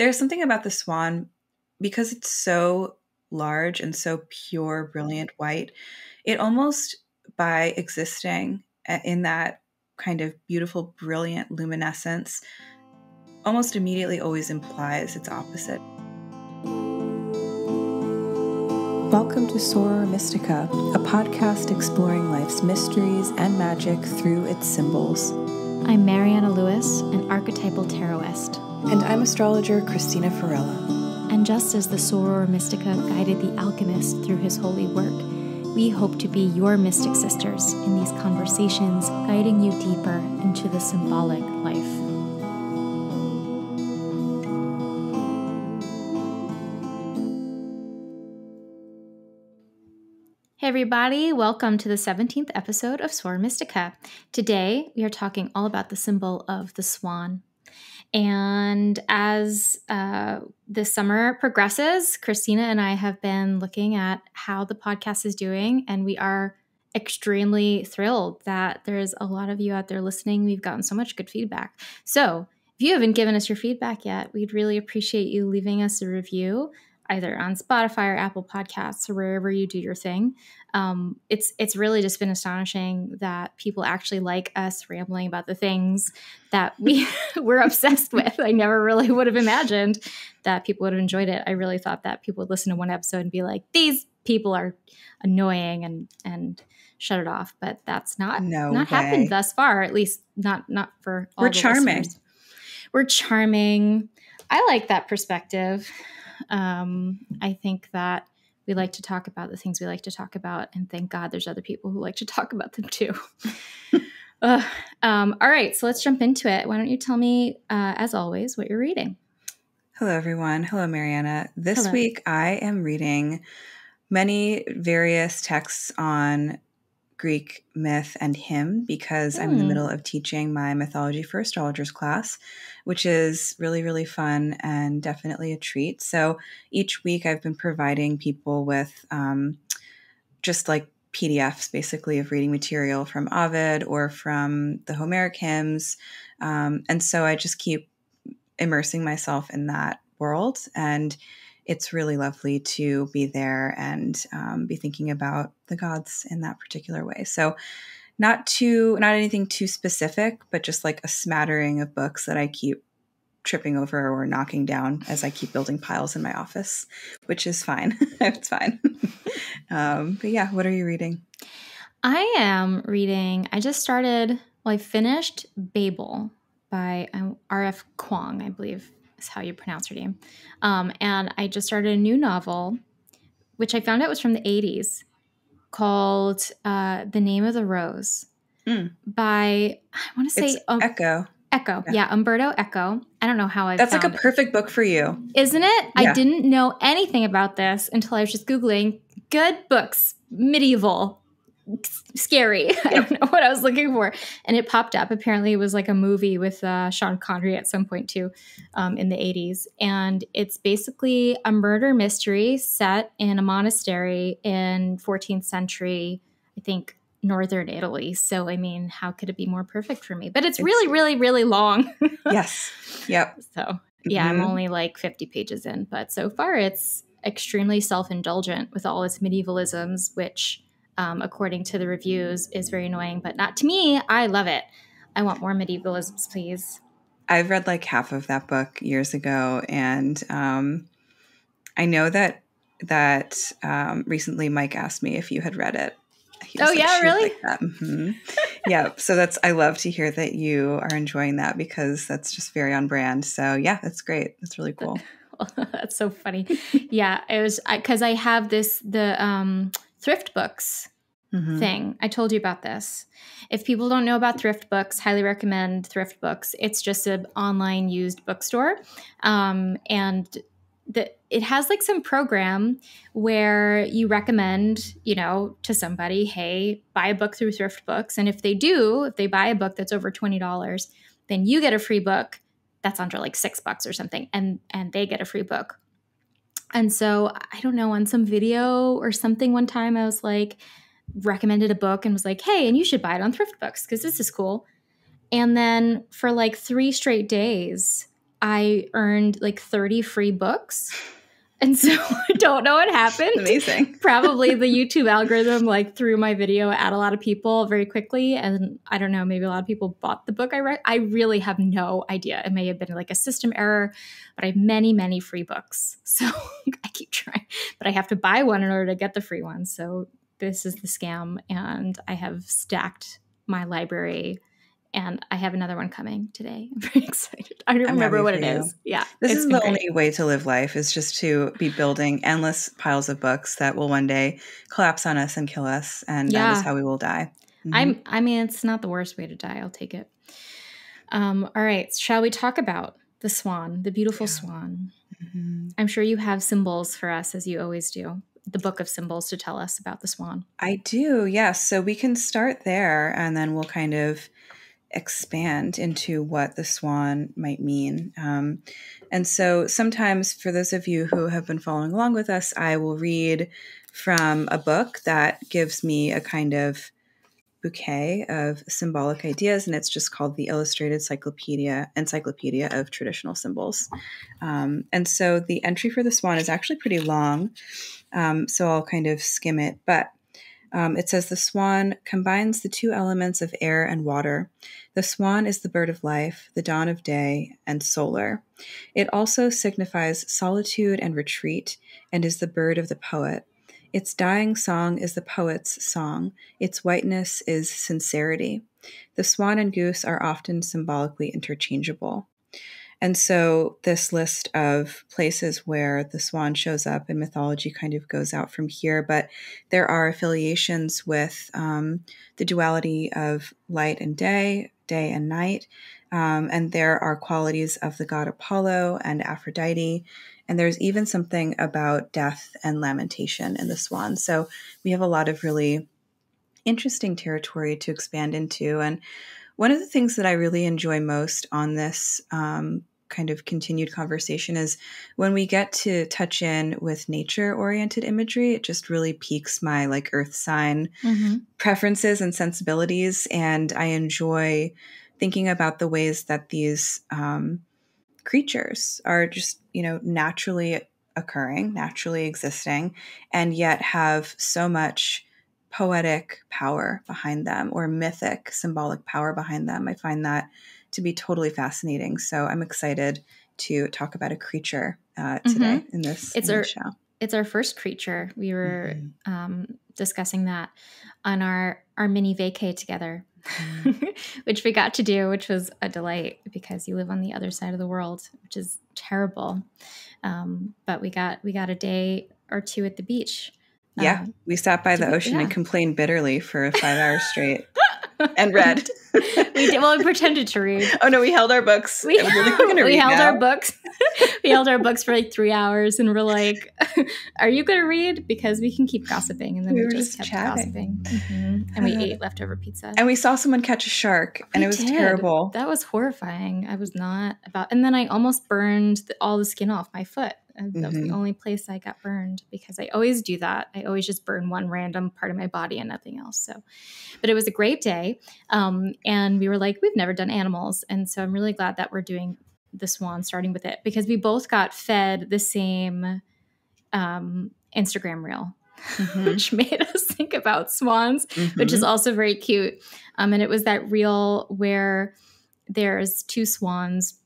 there's something about the swan because it's so large and so pure, brilliant white. It almost, by existing uh, in that kind of beautiful, brilliant luminescence, almost immediately always implies its opposite. Welcome to Soror Mystica, a podcast exploring life's mysteries and magic through its symbols. I'm Mariana Louis, an archetypal tarotist. And I'm astrologer Cristina Farella. And just as the Soror Mystica guided the alchemist through his holy work, we hope to be your mystic sisters in these conversations, guiding you deeper into the symbolic life. Hey, everybody, welcome to the 17th episode of Soror Mystica. Today, we are talking all about the symbol of the swan. And as uh, this summer progresses, Cristina and I have been looking at how the podcast is doing, and we are extremely thrilled that there's a lot of you out there listening. We've gotten so much good feedback. So, if you haven't given us your feedback yet, we'd really appreciate you leaving us a review either on Spotify or Apple Podcasts or wherever you do your thing. Um, it's it's really just been astonishing that people actually like us rambling about the things that we we're obsessed with. I never really would have imagined that people would have enjoyed it. I really thought that people would listen to one episode and be like, "These people are annoying," and and shut it off. But that's not no not way. happened thus far. At least not not for we're charming. Listeners. We're charming. I like that perspective. Um, I think that we like to talk about the things we like to talk about, and thank God there's other people who like to talk about them too. uh, um, all right, so let's jump into it. Why don't you tell me, uh, as always, what you're reading? Hello, everyone. Hello, Mariana. This Hello. week I am reading many various texts on Greek myth and hymn because mm. I'm in the hmm. middle of teaching my mythology for astrologers class, which is really, really fun and definitely a treat. So each week I've been providing people with um, just like PDFs basically of reading material from Ovid or from the Homeric hymns. Um, and so I just keep immersing myself in that world. And it's really lovely to be there and um, be thinking about the gods in that particular way. So, not too, not anything too specific, but just like a smattering of books that I keep tripping over or knocking down as I keep building piles in my office, which is fine. it's fine. um, but yeah, what are you reading? I am reading, I just started, well, I finished Babel by um, R.F. Kuang, I believe is how you pronounce her name. Um, and I just started a new novel, which I found out was from the 80s, called uh, The Name of the Rose mm. by, I want to say, um, Echo. Eco, yeah. yeah, Umberto Echo. I don't know how I. That's like a perfect book for you, isn't it? Yeah. I didn't know anything about this until I was just googling good books, medieval scary. Yep. I don't know what I was looking for. And it popped up. Apparently, it was like a movie with uh, Sean Connery at some point, too, um, in the 80s. And it's basically a murder mystery set in a monastery in 14th century, I think, northern Italy. So, I mean, how could it be more perfect for me? But it's, it's really, really, really long. yes. Yep. So, yeah, mm-hmm. I'm only like 50 pages in. But so far, it's extremely self indulgent with all its medievalisms, which um, according to the reviews, is very annoying, but not to me. I love it. I want more medievalisms, please. I've read like half of that book years ago, and um, I know that that um, recently Mike asked me if you had read it. Oh like, yeah, really? Like mm-hmm. yeah. So that's I love to hear that you are enjoying that because that's just very on brand. So yeah, that's great. That's really cool. that's so funny. yeah, it was because I, I have this the um thrift books mm-hmm. thing. I told you about this. If people don't know about thrift books, highly recommend thrift books. It's just an online used bookstore. Um, and the, it has like some program where you recommend, you know, to somebody, hey, buy a book through thrift books. And if they do, if they buy a book that's over $20, then you get a free book that's under like six bucks or something. And and they get a free book. And so I don't know, on some video or something one time, I was like, recommended a book and was like, hey, and you should buy it on Thrift Books because this is cool. And then for like three straight days, I earned like 30 free books. And so I don't know what happened. Amazing. Probably the YouTube algorithm like threw my video at a lot of people very quickly. And I don't know, maybe a lot of people bought the book I read. I really have no idea. It may have been like a system error, but I have many, many free books. So I keep trying, but I have to buy one in order to get the free one. So this is the scam. And I have stacked my library and I have another one coming today. I'm very excited. I don't remember what it you. is. Yeah. This is the great. only way to live life is just to be building endless piles of books that will one day collapse on us and kill us. And yeah. that is how we will die. Mm-hmm. I'm I mean, it's not the worst way to die. I'll take it. Um, all right. Shall we talk about the swan, the beautiful yeah. swan? Mm-hmm. I'm sure you have symbols for us as you always do the book of symbols to tell us about the swan. I do, yes. So we can start there and then we'll kind of expand into what the swan might mean. Um, and so sometimes, for those of you who have been following along with us, I will read from a book that gives me a kind of bouquet of symbolic ideas, and it's just called the Illustrated Encyclopedia Encyclopedia of Traditional Symbols. Um, and so the entry for the swan is actually pretty long, um, so I'll kind of skim it, but. Um, it says the swan combines the two elements of air and water. The swan is the bird of life, the dawn of day, and solar. It also signifies solitude and retreat, and is the bird of the poet. Its dying song is the poet's song. Its whiteness is sincerity. The swan and goose are often symbolically interchangeable. And so this list of places where the swan shows up in mythology kind of goes out from here, but there are affiliations with um, the duality of light and day, day and night. Um, and there are qualities of the god Apollo and Aphrodite. And there's even something about death and lamentation in the swan. So we have a lot of really interesting territory to expand into. And one of the things that I really enjoy most on this um, kind of continued conversation is when we get to touch in with nature oriented imagery it just really piques my like earth sign mm-hmm. preferences and sensibilities and i enjoy thinking about the ways that these um, creatures are just you know naturally occurring naturally existing and yet have so much poetic power behind them or mythic symbolic power behind them i find that to be totally fascinating. So I'm excited to talk about a creature uh, today mm-hmm. in this, it's in our, show. It's our first creature. We were mm-hmm. um, discussing that on our our mini vacay together, mm-hmm. which we got to do, which was a delight because you live on the other side of the world, which is terrible. Um, but we got we got a day or two at the beach. Yeah, um, we sat by the ocean yeah. and complained bitterly for five hours straight. and read. we did. Well, we pretended to read. Oh no, we held our books. We, we, we held now. our books. we held our books for like three hours, and we're like, "Are you going to read?" Because we can keep gossiping, and then we, we just, just, kept chatting. gossiping. Mm-hmm. And we ate leftover pizza. And we saw someone catch a shark, and it was did. terrible. That was horrifying. I was not about. And then I almost burned the, all the skin off my foot. Mm-hmm. That was the mm-hmm. only place I got burned because I always do that. I always just burn one random part of my body and nothing else. So, but it was a great day. Um, and we were like, we've never done animals. And so I'm really glad that we're doing the swan, starting with it, because we both got fed the same um, Instagram reel. Mm-hmm. which made us think about swans, mm-hmm. which is mm-hmm. also very cute. Um, and it was that reel where there's two swans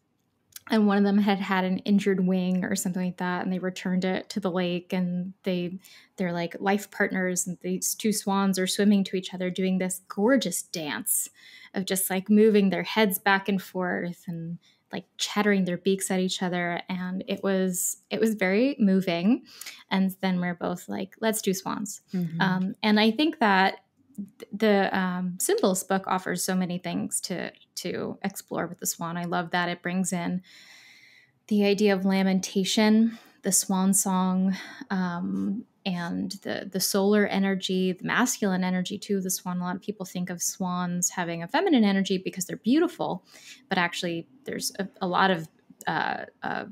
and one of them had had an injured wing or something like that and they returned it to the lake and they they're like life partners and these two swans are swimming to each other doing this gorgeous dance of just like moving their heads back and forth and like chattering their beaks at each other and it was it was very moving and then we're both like let's do swans mm-hmm. um, and i think that the um, symbols book offers so many things to to explore with the swan. I love that it brings in the idea of lamentation, the swan song, um, and the the solar energy, the masculine energy too. The swan. A lot of people think of swans having a feminine energy because they're beautiful, but actually, there's a, a lot of uh, uh,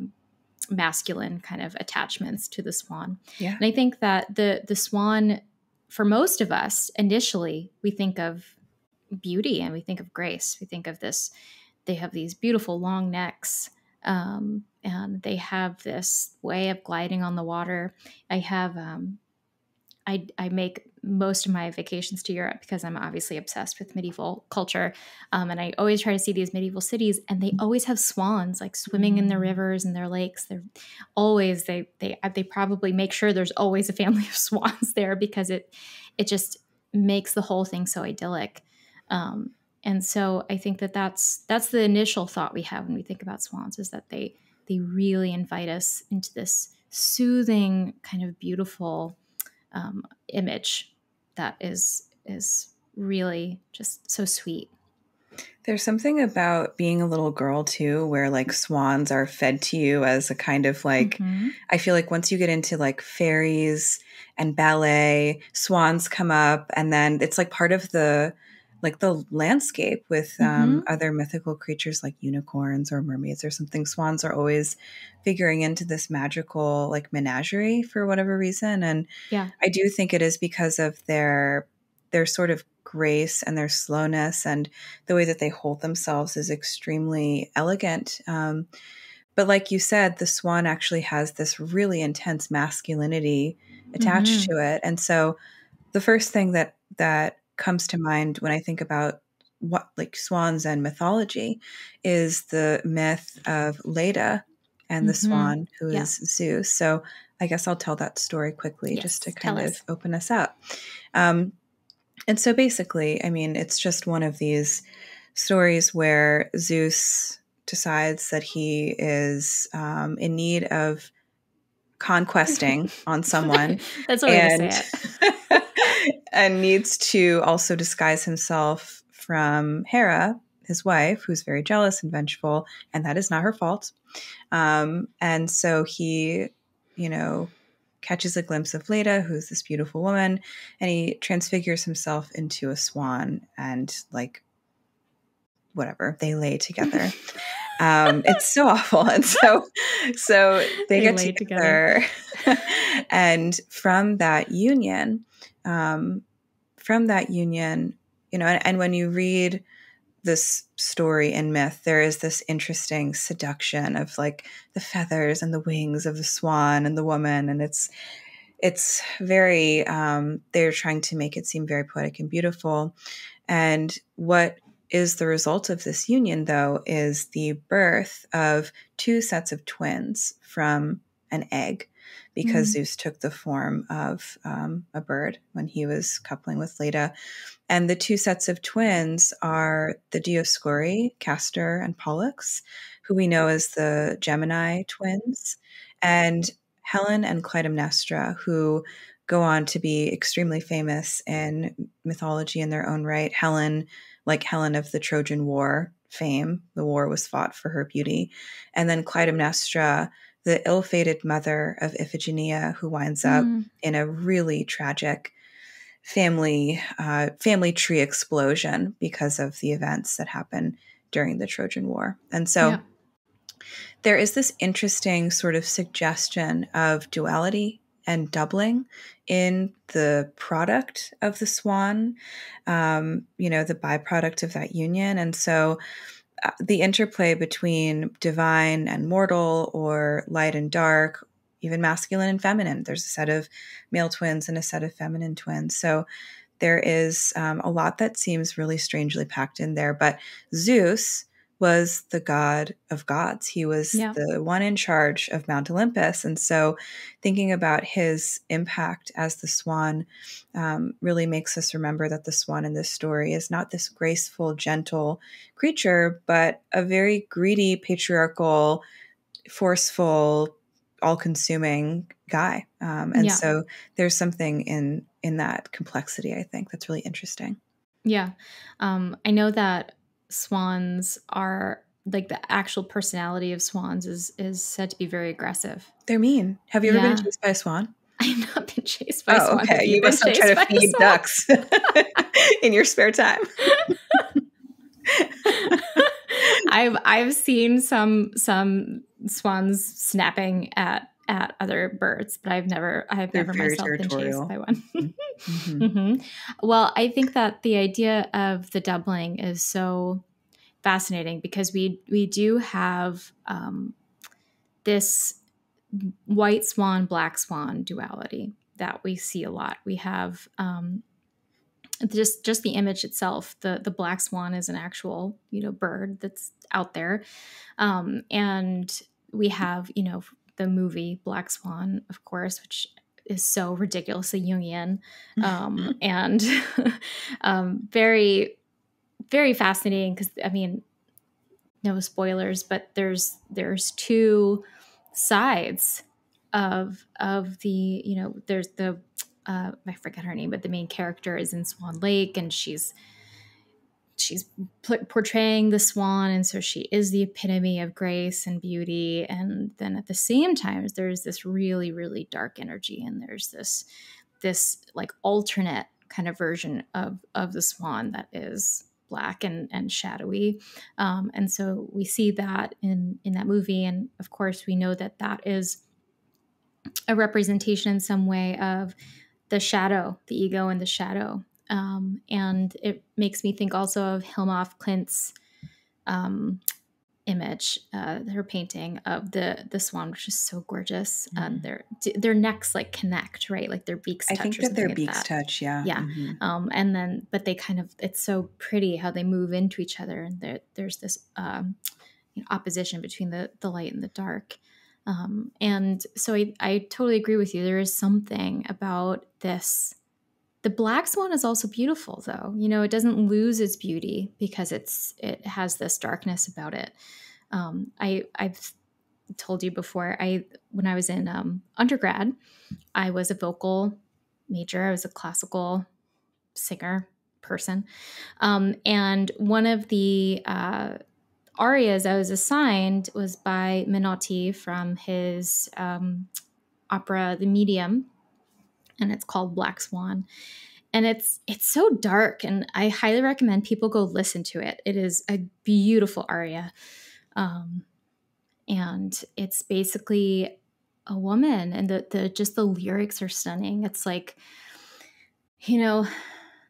masculine kind of attachments to the swan. Yeah. And I think that the the swan for most of us, initially, we think of beauty and we think of grace. We think of this, they have these beautiful long necks Um, and they have this way of gliding on the water. I have um, I, I make most of my vacations to Europe because I'm obviously obsessed with medieval culture. Um, and I always try to see these medieval cities, and they always have swans like swimming in their mm. rivers and their lakes. They're always they they they probably make sure there's always a family of swans there because it it just makes the whole thing so idyllic. Um, and so I think that that's that's the initial thought we have when we think about swans is that they they really invite us into this soothing kind of beautiful um, image that is is really just so sweet. There's something about being a little girl too, where like swans are fed to you as a kind of like, mm-hmm. I feel like once you get into like fairies and ballet, swans come up, and then it's like part of the like the landscape with um, mm-hmm. other mythical creatures like unicorns or mermaids or something. Swans are always figuring into this magical like menagerie for whatever reason, and yeah, I do think it is because of their their sort of grace and their slowness and the way that they hold themselves is extremely elegant. Um, but like you said, the swan actually has this really intense masculinity attached mm-hmm. to it, and so the first thing that that comes to mind when I think about what like swans and mythology is the myth of Leda and the mm-hmm. swan who yeah. is Zeus. So I guess I'll tell that story quickly yes, just to kind of us. open us up. Um, and so basically, I mean, it's just one of these stories where Zeus decides that he is um, in need of conquesting on someone. That's what and, say it. and needs to also disguise himself from Hera, his wife, who's very jealous and vengeful, and that is not her fault. Um, and so he, you know, catches a glimpse of Leda, who's this beautiful woman, and he transfigures himself into a swan and like whatever they lay together. um, it's so awful, and so so they, they get together, together. and from that union, um, from that union, you know, and, and when you read this story in myth, there is this interesting seduction of like the feathers and the wings of the swan and the woman, and it's it's very um, they're trying to make it seem very poetic and beautiful. And what is the result of this union, though, is the birth of two sets of twins from an egg because mm-hmm. Zeus took the form of um, a bird when he was coupling with Leda. And the two sets of twins are the Dioscuri, Castor and Pollux, who we know as the Gemini twins, and Helen and Clytemnestra, who go on to be extremely famous in mythology in their own right. Helen, like Helen of the Trojan War fame, the war was fought for her beauty. And then Clytemnestra, the ill fated mother of Iphigenia, who winds up mm. in a really tragic family uh, family tree explosion because of the events that happen during the Trojan War. And so yeah. there is this interesting sort of suggestion of duality and doubling in the product of the swan, um, you know, the byproduct of that union. And so the interplay between divine and mortal or light and dark even masculine and feminine. There's a set of male twins and a set of feminine twins. So there is um, a lot that seems really strangely packed in there. But zeus was the god of gods. He was yeah. the one in charge of Mount Olympus. And so, thinking about his impact as the swan um, really makes us remember that the swan in this story is not this graceful, gentle creature, but a very greedy, patriarchal, forceful, all consuming guy. Um, and yeah. so, there's something in in that complexity, I think, that's really interesting. Yeah. Um, I know that swans are like the actual personality of swans is is said to be very aggressive. They're mean. Have you yeah. ever been chased by a oh, swan? I've not been chased by oh, Okay, you, you must have tried to feed ducks in your spare time. I've I've seen some some swans snapping at at other birds, but I've never I've They're never myself been chased by one. mm-hmm. Mm-hmm. Well, I think that the idea of the doubling is so fascinating because we we do have um, this white swan black swan duality that we see a lot. We have um, just just the image itself. The the black swan is an actual you know bird that's out there, um, and we have you know the movie Black Swan, of course, which is so ridiculously Jungian um, and um, very very fascinating because I mean no spoilers, but there's there's two sides of of the you know there's the uh, I forget her name, but the main character is in Swan Lake, and she's she's portraying the swan, and so she is the epitome of grace and beauty. And then at the same time, there's this really really dark energy, and there's this this like alternate kind of version of of the swan that is black and and shadowy um, and so we see that in in that movie and of course we know that that is a representation in some way of the shadow, the ego and the shadow. Um, and it makes me think also of Hilma af Klint's um, image, uh, her painting of the the swan, which is so gorgeous. Mm-hmm. Um, their their necks like connect, right? Like their beaks. I think that their like beaks that. touch. Yeah. Yeah. Mm-hmm. Um, and then, but they kind of it's so pretty how they move into each other, and there, there's this um, you know, opposition between the the light and the dark. Um, and so I, I totally agree with you. There is something about this. The black swan is also beautiful, though. You know, it doesn't lose its beauty because it's it has this darkness about it. Um, I I've told you before. I when I was in um, undergrad, I was a vocal major. I was a classical singer person, um, and one of the uh, arias I was assigned was by Menotti from his um, opera The Medium, and it's called Black Swan. And it's it's so dark, and I highly recommend people go listen to it. It is a beautiful aria, um, and it's basically a woman, and the the just the lyrics are stunning. It's like, you know,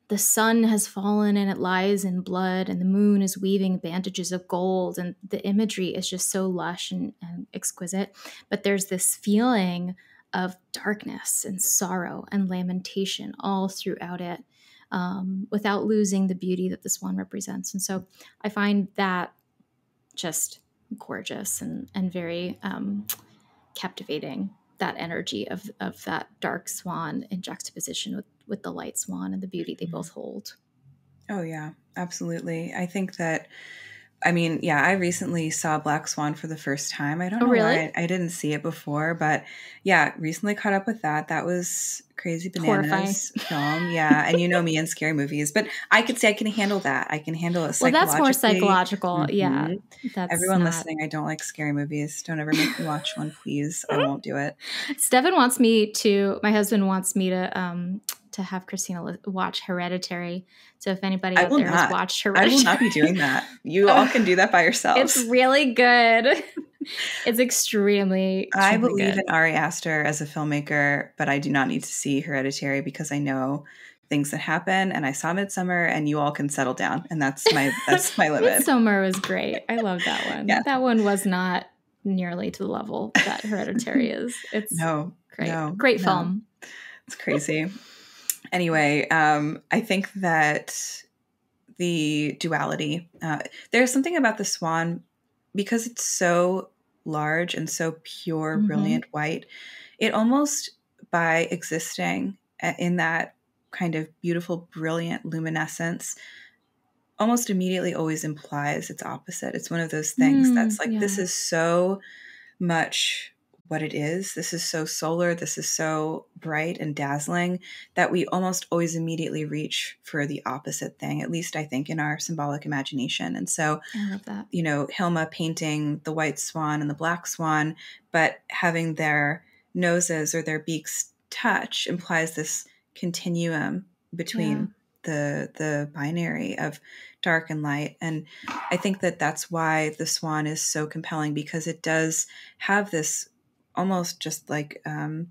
the sun has fallen and it lies in blood, and the moon is weaving bandages of gold. And the imagery is just so lush and, and exquisite. But there's this feeling of darkness and sorrow and lamentation all throughout it um, without losing the beauty that this one represents. And so I find that just gorgeous and, and very um, captivating that energy of, of that dark swan in juxtaposition with with the light swan and the beauty they both mm-hmm. hold. Oh yeah, absolutely. I think that I mean, yeah, I recently saw Black Swan for the first time. I don't oh, know really? why I, I, didn't see it before, but yeah, recently caught up with that. That was crazy bananas film. Yeah, and you know me and scary movies, but I could say I can handle that. I can handle it. Well, that's more psychological. Mm-hmm. Yeah, that's everyone not... listening. I don't like scary movies. Don't ever make me watch one, please. I won't do it. Stefan wants me to. My husband wants me to um, to have Cristina watch Hereditary. So if anybody out there not. has watched Hereditary, I will not be doing that. You all can do that by yourselves. It's really good. it's extremely. I believe good. in Ari Aster as a filmmaker, but I do not need to see Hereditary because I know things that happen and I saw Midsommar and you all can settle down and that's my that's my limit. Midsommar was great. I love that one. Yeah. That one was not nearly to the level that Hereditary is. It's no great. No, great no. film. It's crazy anyway, um, I think that the duality, uh, there's something about the swan because it's so large and so pure, mm-hmm. brilliant white. It almost by existing in that kind of beautiful, brilliant luminescence almost immediately always implies its opposite. It's one of those things mm, that's like, yeah. this is so much what it is. This is so solar, this is so bright and dazzling that we almost always immediately reach for the opposite thing, at least I think in our symbolic imagination. And so, I love that. You know, Hilma painting the white swan and the black swan, but having their noses or their beaks touch implies this continuum between yeah. the the binary of dark and light and i think that that's why the swan is so compelling because it does have this almost just like um,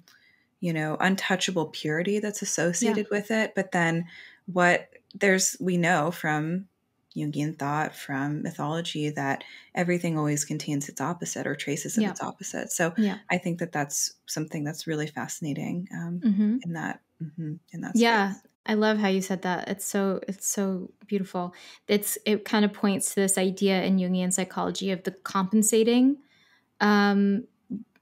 you know untouchable purity that's associated yeah. with it but then what there's we know from Jungian thought, from mythology, that everything always contains its opposite or traces of yeah. its opposite. So yeah. I think that that's something that's really fascinating um, mm-hmm. in that mm-hmm, in that. Space. Yeah, I love how you said that. It's so it's so beautiful. It's it kind of points to this idea in Jungian psychology of the compensating um,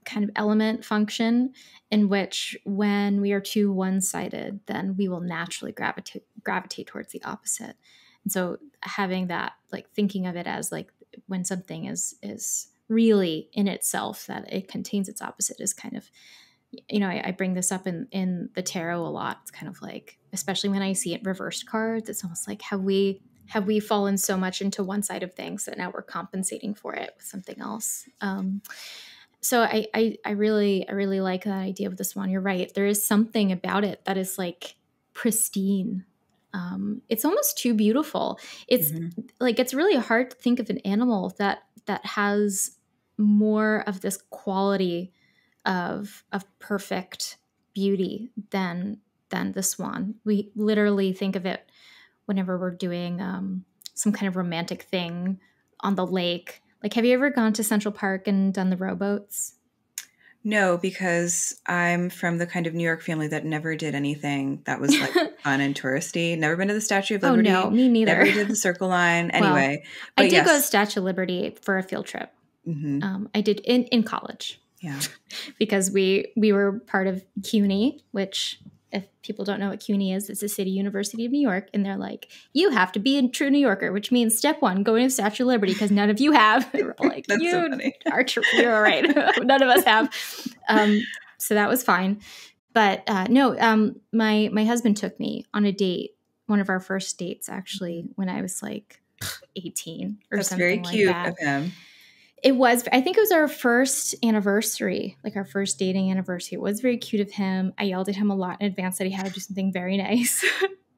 kind of element function in which when we are too one-sided then we will naturally gravitate gravitate towards the opposite. And so having that like thinking of it as like when something is is really in itself that it contains its opposite is kind of you know I, I bring this up in in the tarot a lot. It's kind of like especially when i see it reversed cards it's almost like have we have we fallen so much into one side of things that now we're compensating for it with something else? Um, so I, I i really i really like that idea of the swan. You're right. There is something about it that is like pristine. Um, it's almost too beautiful. It's mm-hmm. like it's really hard to think of an animal that that has more of this quality of of perfect beauty than than the swan. We literally think of it whenever we're doing um, some kind of romantic thing on the lake like, have you ever gone to Central Park and done the rowboats? No, because I'm from the kind of New York family that never did anything that was like fun and touristy. Never been to the Statue of Liberty. Oh no, me neither. Never did the Circle Line. Anyway, well, I did yes. go to Statue of Liberty for a field trip. Mm-hmm. Um, I did in in college. Yeah, because we we were part of CUNY, which if people don't know what CUNY is, it's the City University of New York, and they're like, you have to be a true New Yorker, which means step one, going to Statue of Liberty because none of you have. like, you so are true. You're right. none of us have. Um, so that was fine. But uh, no, um, my my husband took me on a date, one of our first dates actually, when I was like 18 or That's something. very cute like that. of him. It was, I think it was our first anniversary, like our first dating anniversary. It was very cute of him. I yelled at him a lot in advance that he had to do something very nice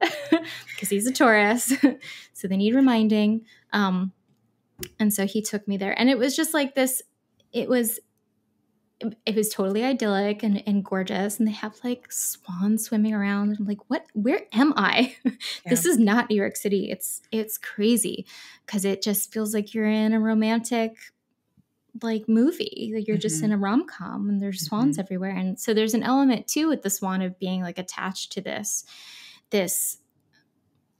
because he's a Taurus. so they need reminding. Um, and so he took me there. And it was just like this, it was it was totally idyllic and, and gorgeous and they have like swans swimming around and I'm like what where am I yeah. this is not New York City it's it's crazy because it just feels like you're in a romantic like movie. Like you're mm-hmm. just in a rom com and there's swans mm-hmm. everywhere. And so there's an element too with the swan of being like attached to this, this,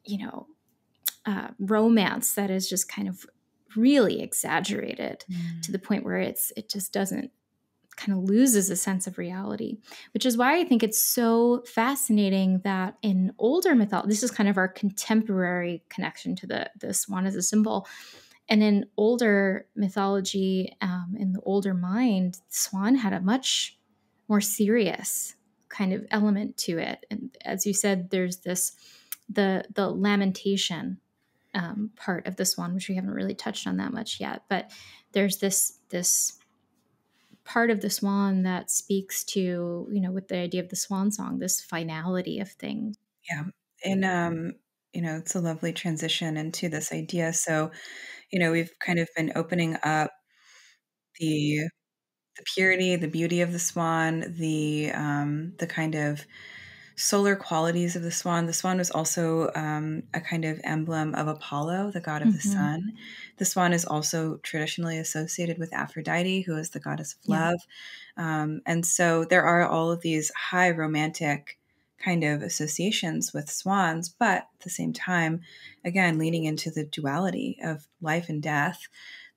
you know, uh, romance that is just kind of really exaggerated mm. to the point where it's it just doesn't kind of loses a sense of reality, which is why I think it's so fascinating that in older mythology, this is kind of our contemporary connection to the the swan as a symbol and in older mythology, um, in the older mind, Swan had a much more serious kind of element to it. And as you said, there's this the the lamentation um, part of the swan, which we haven't really touched on that much yet. But there's this this part of the swan that speaks to you know with the idea of the swan song, this finality of things. Yeah, and um, you know, it's a lovely transition into this idea. So you know, we've kind of been opening up the the purity, the beauty of the swan, the um, the kind of solar qualities of the swan. The swan was also um, a kind of emblem of Apollo, the god of mm-hmm. the sun. The swan is also traditionally associated with Aphrodite, who is the goddess of love. Yeah. Um, and so there are all of these high romantic kind of associations with swans, but at the same time, again, leaning into the duality of life and death.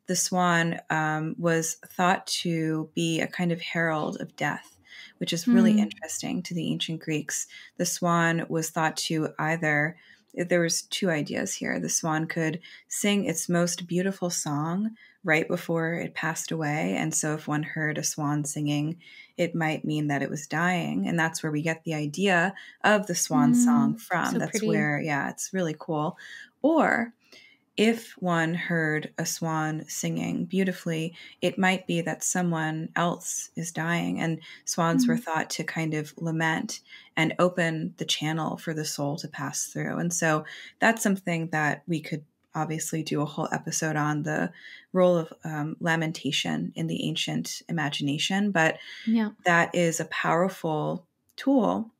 The swan um, was thought to be a kind of herald of death, which is really mm. interesting to the ancient Greeks. The swan was thought to either there was two ideas here. The swan could sing its most beautiful song right before it passed away. And so if one heard a swan singing, it might mean that it was dying. And that's where we get the idea of the swan mm, song from. So that's pretty. where, yeah, it's really cool. Or if one heard a swan singing beautifully, it might be that someone else is dying. And swans mm-hmm. were thought to kind of lament and open the channel for the soul to pass through. And so that's something that we could obviously do a whole episode on the role of um, lamentation in the ancient imagination. But yeah. that is a powerful tool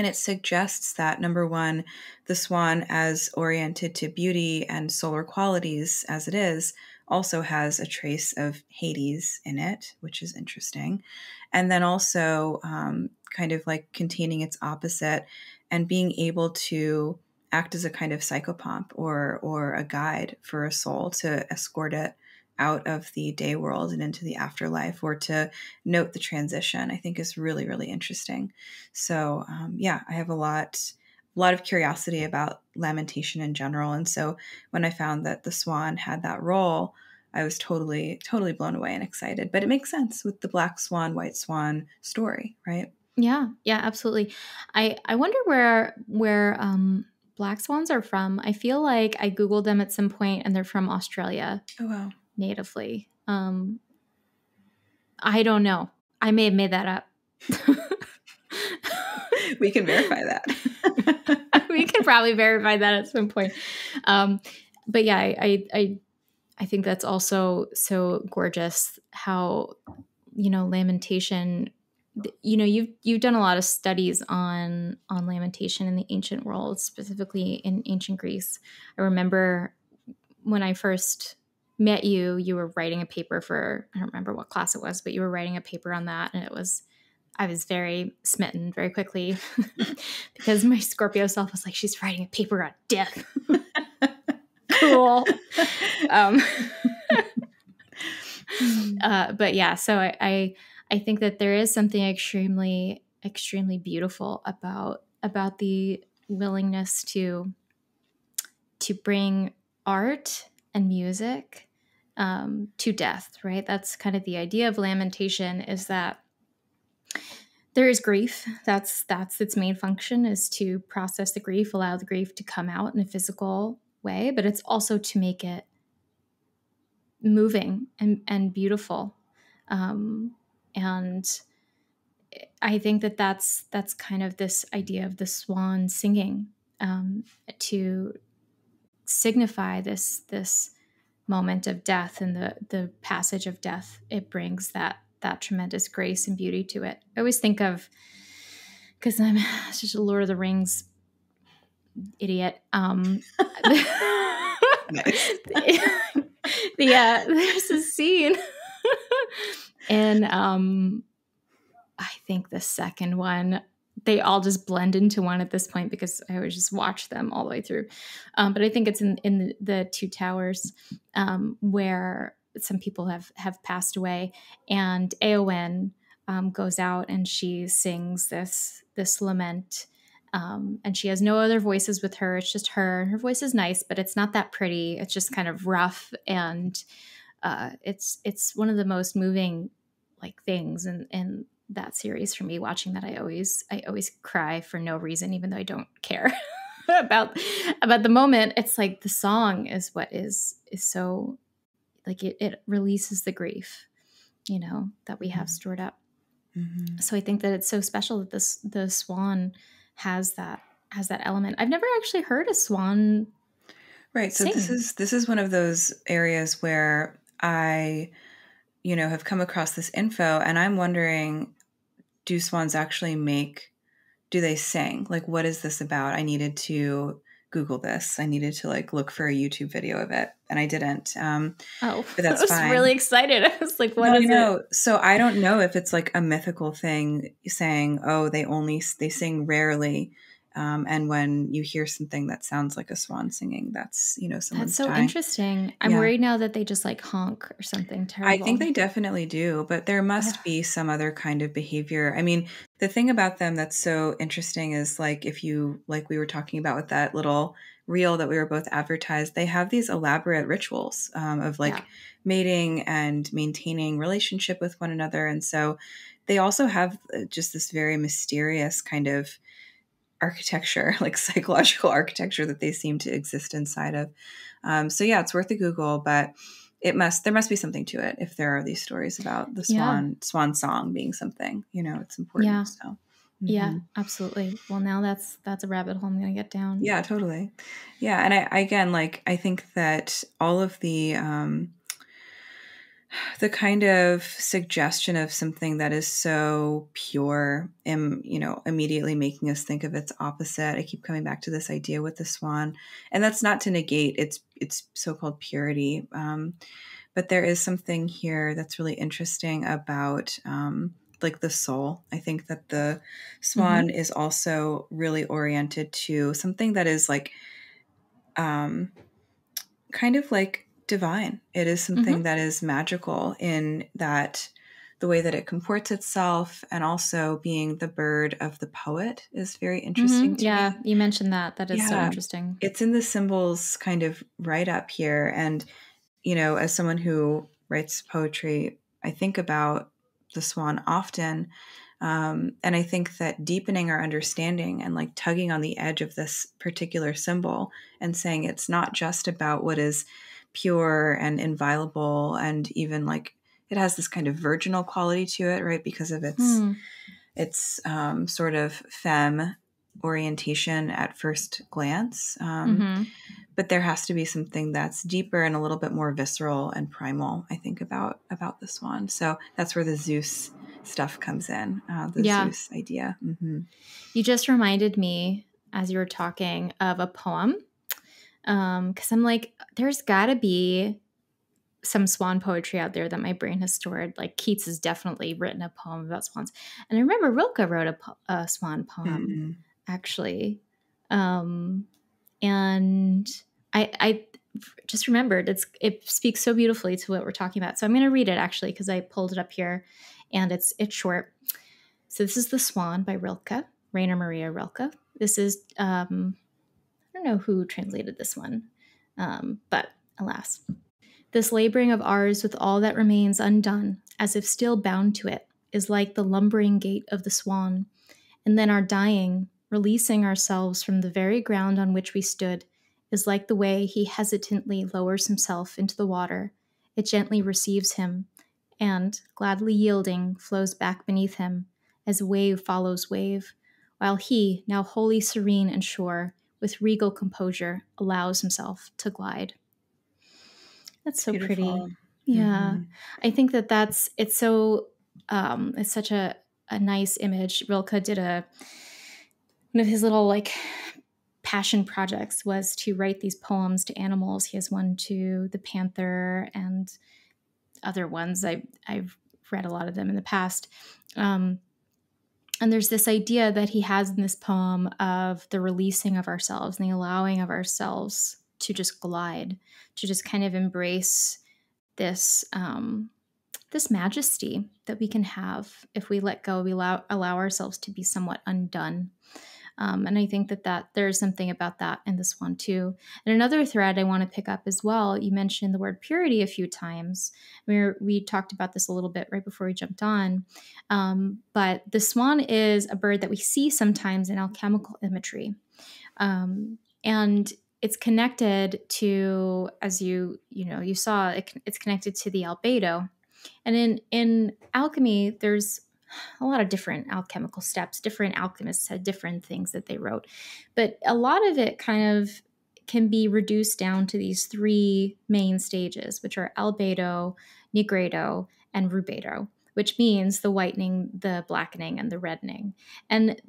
And it suggests that number one, the swan, as oriented to beauty and solar qualities as it is, also has a trace of Hades in it, which is interesting. And then also um, kind of like containing its opposite and being able to act as a kind of psychopomp or or a guide for a soul to escort it out of the day world and into the afterlife or to note the transition i think is really really interesting. So um, yeah i have a lot a lot of curiosity about lamentation in general. And so when i found that the swan had that role i was totally totally blown away and excited. But it makes sense with the black swan white swan story right? Yeah yeah absolutely. I i wonder where where um black swans are from i feel like i googled them at some point and they're from australia oh wow natively. Um, I don't know. I may have made that up. we can verify that. we can probably verify that at some point. Um, but yeah, I, I, I think that's also so gorgeous how, you know, lamentation you know you've you've done a lot of studies on on lamentation in the ancient world specifically in ancient greece i remember when i first met you, you were writing a paper for, I don't remember what class it was, but you were writing a paper on that. And it was, I was very smitten very quickly because my Scorpio self was like, she's writing a paper on death. cool. um, uh, but yeah, so I, I, I think that there is something extremely, extremely beautiful about about the willingness to to bring art and music um, to death, right? That's kind of the idea of lamentation is that there is grief. That's that's its main function is to process the grief, allow the grief to come out in a physical way, but it's also to make it moving and, and beautiful. Um, and I think that that's that's kind of this idea of the swan singing um, to signify this this moment of death and the the passage of death. It brings that that tremendous grace and beauty to it. I always think of because i'm such a lord of the rings idiot um the, the uh, there's a scene and um i think the second one they all just blend into one at this point because I always just watch them all the way through. Um, but I think it's in in the, Two Towers um, where some people have have passed away, and Eowyn um, goes out and she sings this this lament. Um, and she has no other voices with her. It's just her. And her voice is nice, but it's not that pretty. It's just kind of rough, and uh, it's it's one of the most moving like things in in that series for me watching that i always i always cry for no reason even though i don't care about about the moment it's like the song is what is is so like it, it releases the grief you know that we have mm-hmm. stored up mm-hmm. so i think that it's so special that this the swan has that has that element i've never actually heard a swan right so sing. this is this is one of those areas where i you know have come across this info and i'm wondering do swans actually make do they sing? Like what is this about? I needed to google this. I needed to like look for a youtube video of it and i didn't um oh but that's I was fine. really excited. I was like what no, is know. it so i don't know if it's like a mythical thing saying oh they only they sing rarely um, and when you hear something that sounds like a swan singing, that's you know someone's That's so dying. interesting. I'm yeah. worried now that they just like honk or something terrible. I think they definitely do, but there must be some other kind of behavior. I mean, the thing about them that's so interesting is like if you like we were talking about with that little reel that we were both advertised, they have these elaborate rituals um, of like yeah. mating and maintaining relationship with one another, and so they also have uh, just this very mysterious kind of architecture, like psychological architecture that they seem to exist inside of. Um, so yeah, it's worth a Google, but it must there must be something to it if there are these stories about the swan yeah. swan song being something. You know, it's important. Yeah. So. Mm-hmm. Yeah, absolutely. Well, now that's that's a rabbit hole I'm going to get down. Yeah, totally. Yeah, and I, I again like I think that all of the um, the kind of suggestion of something that is so pure and you know immediately making us think of its opposite i keep coming back to this idea with the swan and that's not to negate its its so-called purity um, but there is something here that's really interesting about um, like the soul i think that the swan mm-hmm. is also really oriented to something that is like um kind of like divine. It is something mm-hmm. that is magical in that the way that it comports itself and also being the bird of the poet is very interesting mm-hmm. yeah, me. you mentioned that. That is yeah. so interesting. It's in the symbols kind of right up here. And, you know, as someone who writes poetry, I think about the swan often. Um, and I think that deepening our understanding and like tugging on the edge of this particular symbol and saying it's not just about what is pure and inviolable and even like it has this kind of virginal quality to it right because of its hmm. its um, sort of femme orientation at first glance um, mm-hmm. but there has to be something that's deeper and a little bit more visceral and primal i think about about this one so that's where the zeus stuff comes in uh, the yeah. zeus idea mm-hmm. you just reminded me as you were talking of a poem um because i'm like there's gotta be some swan poetry out there that my brain has stored. Like keats has definitely written a poem about swans. And i remember rilke wrote a, po- a swan poem mm-hmm. actually. Um and i i just remembered it's it speaks so beautifully to what we're talking about. So i'm going to read it actually because i pulled it up here and it's it's short. So this is the swan by rilke rainer maria rilke. This is um don't know who translated this one, um, but alas. This laboring of ours with all that remains undone, as if still bound to it, is like the lumbering gait of the swan, and then our dying, releasing ourselves from the very ground on which we stood, is like the way he hesitantly lowers himself into the water. It gently receives him, and, gladly yielding, flows back beneath him, as wave follows wave, while he, now wholly serene and sure, with regal composure, allows himself to glide. That's so Beautiful. pretty. Yeah. Mm-hmm. I think that that's, it's so, um, it's such a, a nice image. Rilke did a, one of his little like passion projects was to write these poems to animals. He has one to the panther and other ones. I, I've read a lot of them in the past. Um, and there's this idea that he has in this poem of the releasing of ourselves and the allowing of ourselves to just glide, to just kind of embrace this um, this majesty that we can have if we let go, we allow, allow ourselves to be somewhat undone. Um, and I think that that there's something about that in this one too. And another thread I want to pick up as well. You mentioned the word purity a few times. We were, we talked about this a little bit right before we jumped on. Um, but the swan is a bird that we see sometimes in alchemical imagery, um, and it's connected to, as you you know you saw, it, it's connected to the albedo. And in in alchemy, there's a lot of different alchemical steps. Different alchemists had different things that they wrote. But a lot of it kind of can be reduced down to these three main stages, which are albedo, nigredo, and rubedo, which means the whitening, the blackening, and the reddening. And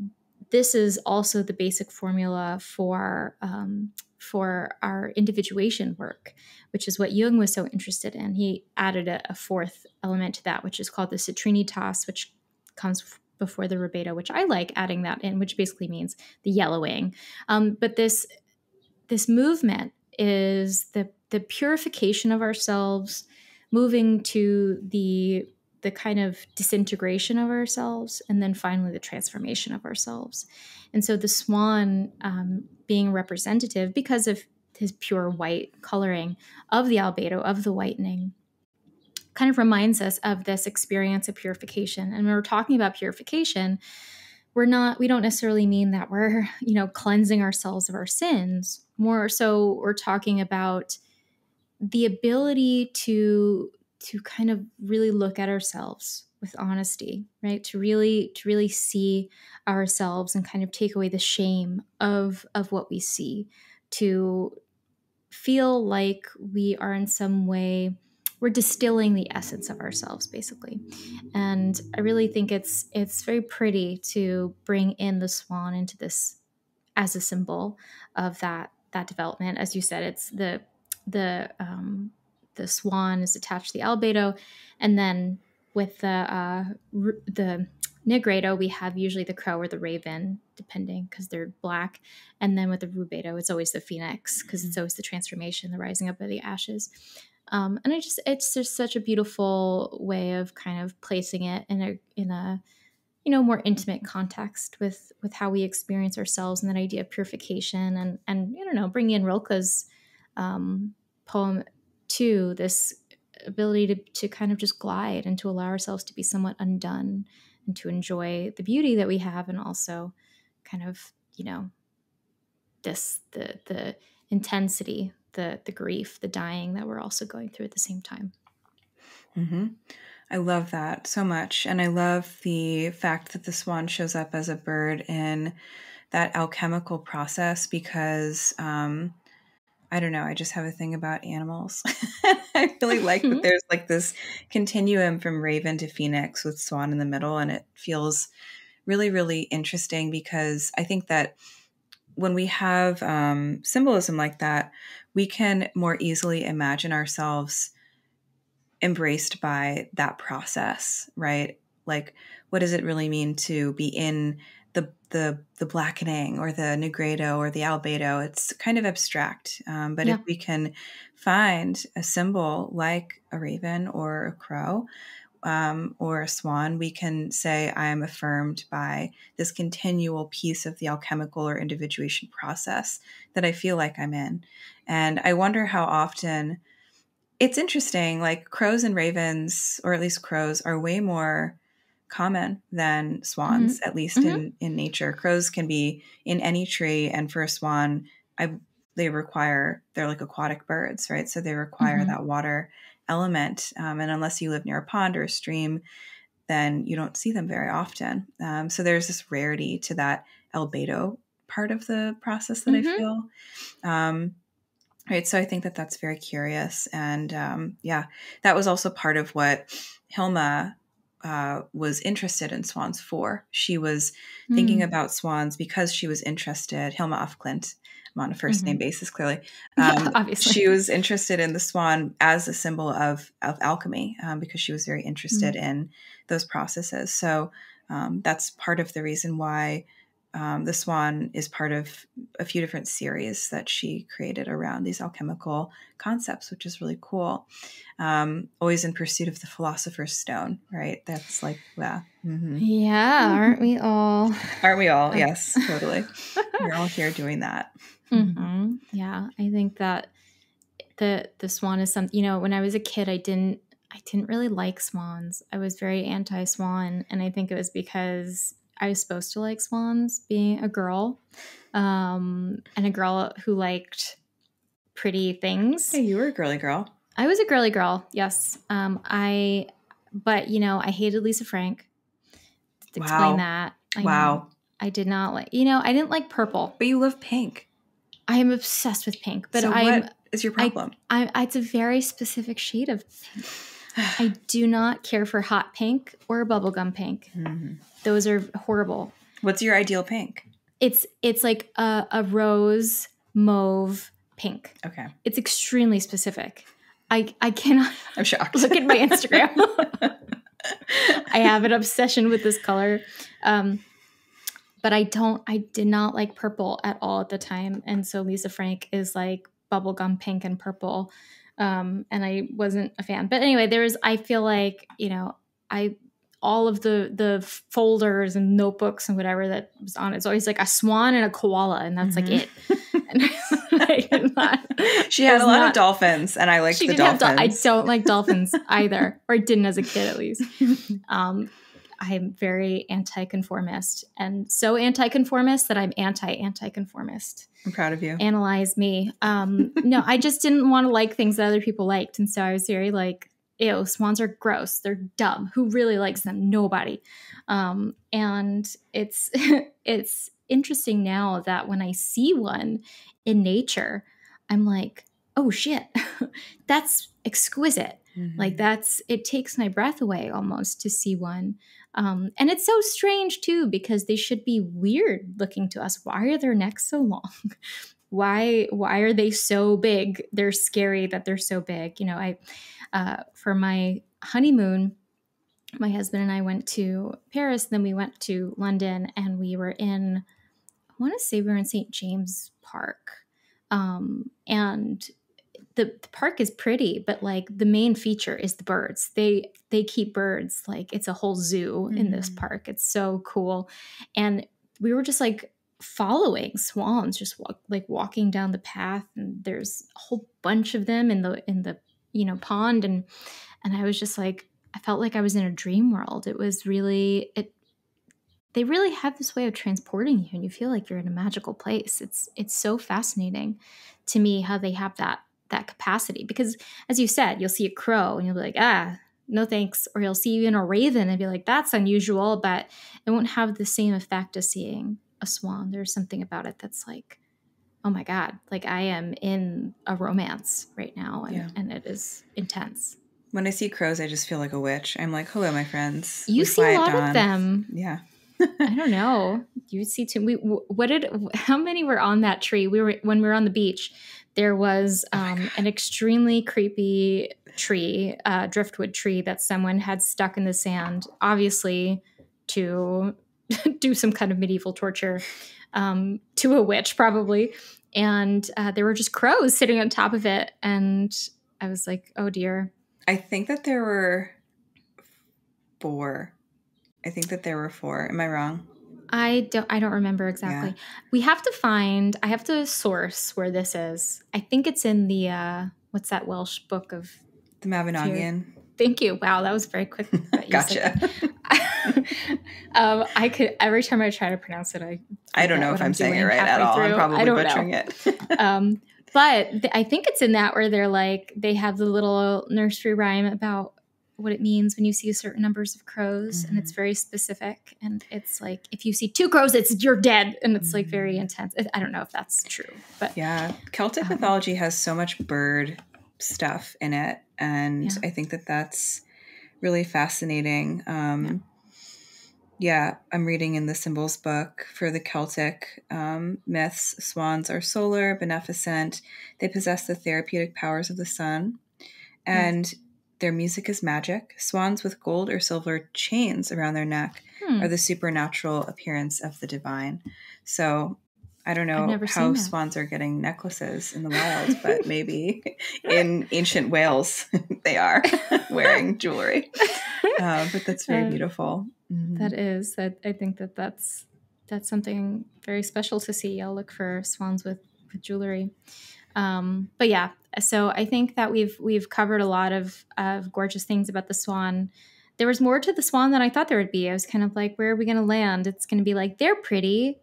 this is also the basic formula for um, for our individuation work, which is what Jung was so interested in. He added a, a fourth element to that, which is called the citrinitas, which comes before the rubedo, which I like adding that in, which basically means the yellowing. Um, but this this movement is the the purification of ourselves, moving to the the kind of disintegration of ourselves, and then finally the transformation of ourselves. And so the swan um, being representative because of his pure white coloring of the albedo of the whitening kind of reminds us of this experience of purification. And when we're talking about purification, we're not we don't necessarily mean that we're, you know, cleansing ourselves of our sins. More so we're talking about the ability to to kind of really look at ourselves with honesty right to really to really see ourselves and kind of take away the shame of of what we see to feel like we are in some way we're distilling the essence of ourselves basically and i really think it's it's very pretty to bring in the swan into this as a symbol of that that development as you said it's the the um the swan is attached to the albedo and then with the uh the Nigredo, we have usually the crow or the raven, depending, because they're black. And then with the Rubedo, it's always the phoenix, because it's mm-hmm. always the transformation, the rising up of the ashes. Um, and I just it's just such a beautiful way of kind of placing it in a in a you know more intimate context with with how we experience ourselves and that idea of purification and and I don't know bringing in Rilke's um, poem to this ability to to kind of just glide and to allow ourselves to be somewhat undone and to enjoy the beauty that we have and also kind of you know this the the intensity the the grief, the dying that we're also going through at the same time. Mm-hmm. I love that so much, and I love the fact that the swan shows up as a bird in that alchemical process because um, I don't know. I just have a thing about animals. I really like that mm-hmm. there's like this continuum from raven to phoenix with swan in the middle, and it feels really, really interesting because I think that when we have um, symbolism like that, we can more easily imagine ourselves embraced by that process, right? Like, what does it really mean to be in the the the blackening or the nigredo or the albedo? It's kind of abstract, um, but yeah. if we can find a symbol like a raven or a crow um, or a swan, we can say, I am affirmed by this continual piece of the alchemical or individuation process that I feel like I'm in. And I wonder how often it's interesting, like crows and ravens, or at least crows, are way more common than swans, mm-hmm. at least mm-hmm. in, in nature. Crows can be in any tree, and for a swan, I they require they're like aquatic birds, right? So they require mm-hmm. that water element. Um, and unless you live near a pond or a stream, then you don't see them very often. Um, so there's this rarity to that albedo part of the process that mm-hmm. I feel. Um, right. So I think that that's very curious. And um, yeah, that was also part of what Hilma uh, was interested in swans for. She was mm. thinking about swans because she was interested, Hilma af Klint, I'm on a 1st mm-hmm. name basis, clearly. Um, yeah, obviously. She was interested in the swan as a symbol of, of alchemy um, because she was very interested mm-hmm. in those processes. So um, that's part of the reason why um, the swan is part of a few different series that she created around these alchemical concepts, which is really cool. Um, always in pursuit of the philosopher's stone, right? That's like, yeah. Mm-hmm. Yeah, aren't we all? Aren't we all? Yes, totally. We're all here doing that. Mm-hmm. Yeah, I think that the the swan is something. You know, when I was a kid, I didn't I didn't really like swans. I was very anti swan, and I think it was because I was supposed to like swans, being a girl, um, and a girl who liked pretty things. Hey, you were a girly girl. I was a girly girl. Yes. Um, I, but you know, I hated Lisa Frank. Wow. explain that. I wow. Know, I did not like. You know, I didn't like purple. But you love pink. I am obsessed with pink, but so I'm, what is your problem? I, I, it's a very specific shade of pink. I do not care for hot pink or bubblegum pink. Mm-hmm. Those are horrible. What's your ideal pink? It's it's like a, a rose mauve pink. Okay. It's extremely specific. I I cannot. I'm shocked. Look at my Instagram. I have an obsession with this color. Um, but I don't, I did not like purple at all at the time. And so Lisa Frank is like bubblegum pink and purple. Um, and I wasn't a fan. But anyway, there's, I feel like, you know, I, all of the the folders and notebooks and whatever that was on it's always like a swan and a koala and that's mm-hmm. like it and not, she had a lot not, of dolphins and i liked the dolphins do- i don't like dolphins either or didn't as a kid at least um, I'm very anti-conformist and so anti-conformist that I'm anti-anti-conformist. I'm proud of you. Analyze me. Um, no, I just didn't want to like things that other people liked, and so I was very like, "Ew, swans are gross. They're dumb. Who really likes them? Nobody." Um, and it's it's interesting now that when I see one in nature, I'm like, "Oh shit, that's exquisite." Mm-hmm. Like that's it takes my breath away almost to see one. Um, and it's so strange too because they should be weird looking to us. Why are their necks so long? why why are they so big? They're scary that they're so big. You know, I uh, for my honeymoon, my husband and I went to Paris, then we went to London, and we were in I want to say we were in St. James Park. Um, and the, the, park is pretty, but like the main feature is the birds. They they keep birds like it's a whole zoo mm. in this mm. park. It's so cool, and we were just like following swans, just walk, like walking down the path, and there's a whole bunch of them in the in the you know pond, and and I was just like I felt like I was in a dream world. It was really it. They really have this way of transporting you, and you feel like you're in a magical place. It's it's so fascinating to me how they have that that capacity because as you said you'll see a crow and you'll be like ah no thanks or you'll see even a raven and be like that's unusual but it won't have the same effect as seeing a swan there's something about it that's like oh my god like i am in a romance right now and, yeah. and it is intense when i see crows i just feel like a witch i'm like hello my friends you see a lot of them yeah I don't know. You see too. We what did? How many were on that tree? We were when we were on the beach there was oh um, oh an extremely creepy tree, uh, driftwood tree that someone had stuck in the sand, obviously to do some kind of medieval torture um, to a witch, probably. And uh, there were just crows sitting on top of it. And I was like, oh dear. I think that there were four. I think that there were four. Am I wrong? I don't I don't remember exactly. Yeah. We have to find I have to source where this is. I think it's in the uh what's that Welsh book of the Mabinogion. Thank you. Wow, that was very quick. gotcha. um, I could every time I try to pronounce it, I I don't know if I'm, I'm saying it right at all. Through. I'm probably butchering know. it. um, but th- I think it's in that where they're like they have the little nursery rhyme about what it means when you see certain numbers of crows mm-hmm. and it's mm-hmm. very specific and it's like if you see two crows it's you're dead and it's mm-hmm. like very mm-hmm. intense i don't know if that's true but yeah celtic um, mythology has so much bird stuff in it and yeah. i think that that's really fascinating um, yeah. yeah. i'm reading in the symbols book for the celtic um, myths swans are solar beneficent they possess the therapeutic powers of the sun and their music is magic. Swans with gold or silver chains around their neck hmm. are the supernatural appearance of the divine. So I don't know how swans are getting necklaces in the wild, but maybe in ancient Wales they are wearing jewelry. Uh, but that's very uh, beautiful. Mm-hmm. That is. I, I think that that's that's something very special to see. I'll look for swans with with jewelry. Um, but yeah, so I think that we've we've covered a lot of of gorgeous things about the swan. There was more to the swan than I thought there would be. I was kind of like, where are we going to land? It's going to be like they're pretty,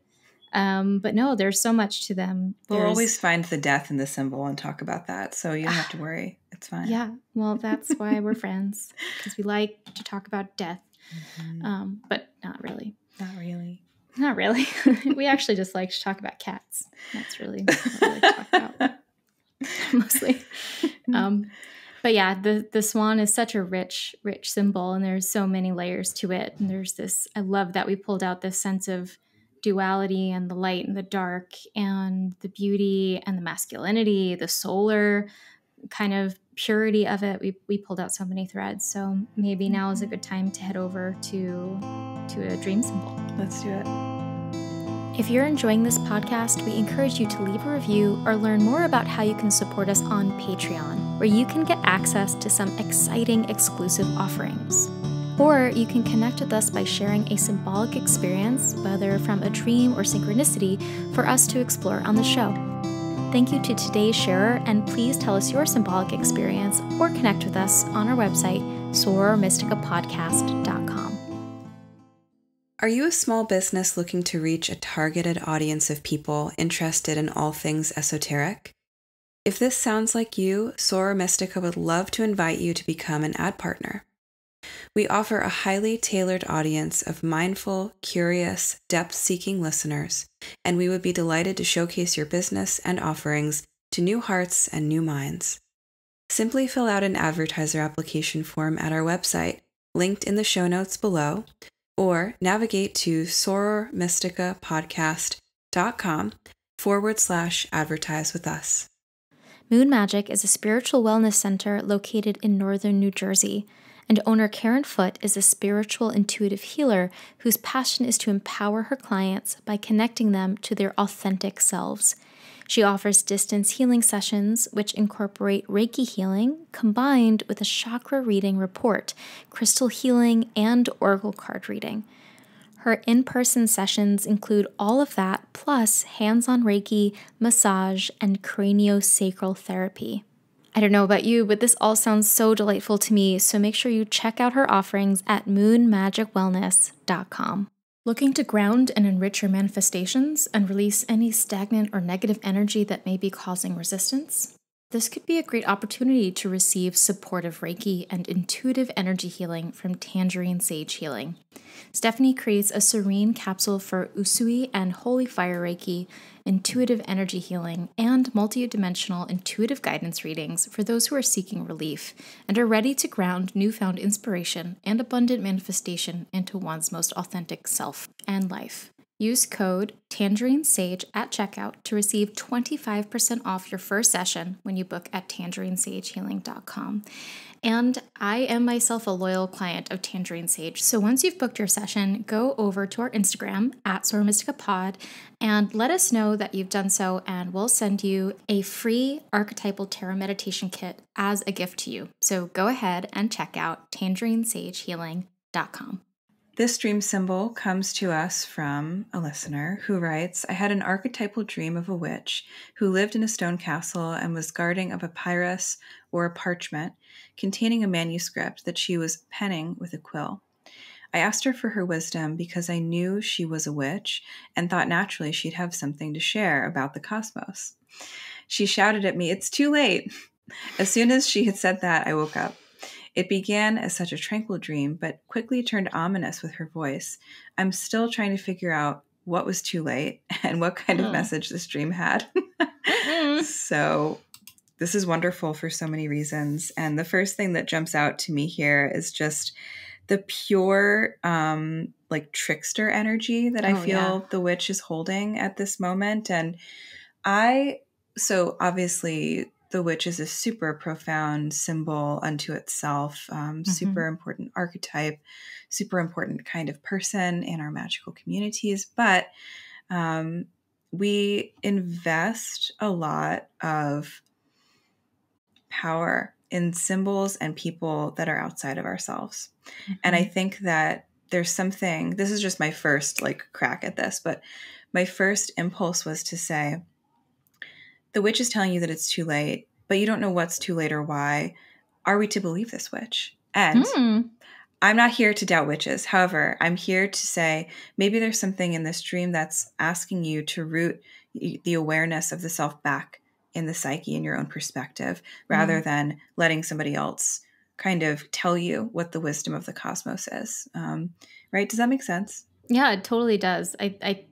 um, but no, there's so much to them. We'll always find the death in the symbol and talk about that, so you don't have to worry. It's fine. Yeah, well, that's why we're friends because we like to talk about death, mm-hmm. um, but not really. Not really. Not really. we actually just like to talk about cats. That's really what we like to talk about. mostly. Um, but yeah, the the swan is such a rich, rich symbol, and there's so many layers to it. And there's this. I love that we pulled out this sense of duality and the light and the dark, and the beauty and the masculinity, the solar kind of purity of it. We we pulled out so many threads. So maybe now is a good time to head over to to a dream symbol. Let's do it. If you're enjoying this podcast, we encourage you to leave a review or learn more about how you can support us on Patreon, where you can get access to some exciting exclusive offerings. Or you can connect with us by sharing a symbolic experience, whether from a dream or synchronicity, for us to explore on the show. Thank you to today's sharer, and please tell us your symbolic experience or connect with us on our website, sorormysticapodcast.com. Are you a small business looking to reach a targeted audience of people interested in all things esoteric? If this sounds like you, Soror Mystica would love to invite you to become an ad partner. We offer a highly tailored audience of mindful, curious, depth seeking listeners, and we would be delighted to showcase your business and offerings to new hearts and new minds. Simply fill out an advertiser application form at our website, linked in the show notes below, or navigate to sorormysticapodcast.com forward slash advertise with us. Moon Magic is a spiritual wellness center located in northern New Jersey, and owner Karen Foot is a spiritual intuitive healer whose passion is to empower her clients by connecting them to their authentic selves. She offers distance healing sessions, which incorporate Reiki healing combined with a chakra reading report, crystal healing, and oracle card reading. Her in person sessions include all of that, plus hands on Reiki, massage, and craniosacral therapy. I don't know about you, but this all sounds so delightful to me, so make sure you check out her offerings at moonmagicwellness.com. Looking to ground and enrich your manifestations and release any stagnant or negative energy that may be causing resistance? This could be a great opportunity to receive supportive Reiki and intuitive energy healing from Tangerine Sage Healing. Stephanie creates a serene capsule for Usui and Holy Fire Reiki, intuitive energy healing, and multidimensional intuitive guidance readings for those who are seeking relief and are ready to ground newfound inspiration and abundant manifestation into one's most authentic self and life. Use code Tangerine Sage at checkout to receive 25% off your first session when you book at tangerinesagehealing.com. And I am myself a loyal client of Tangerine Sage. So once you've booked your session, go over to our Instagram at Soror Mystica and let us know that you've done so, and we'll send you a free archetypal tarot meditation kit as a gift to you. So go ahead and check out tangerinesagehealing.com. This dream symbol comes to us from a listener who writes I had an archetypal dream of a witch who lived in a stone castle and was guarding a papyrus or a parchment containing a manuscript that she was penning with a quill. I asked her for her wisdom because I knew she was a witch and thought naturally she'd have something to share about the cosmos. She shouted at me, It's too late. As soon as she had said that, I woke up. It began as such a tranquil dream, but quickly turned ominous with her voice. I'm still trying to figure out what was too late and what kind of message this dream had. mm-hmm. So, this is wonderful for so many reasons. And the first thing that jumps out to me here is just the pure, um, like trickster energy that I oh, feel yeah. the witch is holding at this moment. And I, so obviously, the witch is a super profound symbol unto itself, um, mm-hmm. super important archetype, super important kind of person in our magical communities. But um, we invest a lot of power in symbols and people that are outside of ourselves. Mm-hmm. And I mm-hmm. think that there's something, this is just my first like crack at this, but my first impulse was to say, the witch is telling you that it's too late, but you don't know what's too late or why. Are we to believe this witch? And mm. I'm not here to doubt witches. However, I'm here to say maybe there's something in this dream that's asking you to root the awareness of the self back in the psyche in your own perspective rather mm. than letting somebody else kind of tell you what the wisdom of the cosmos is. Um, right? Does that make sense? Yeah, it totally does. I, I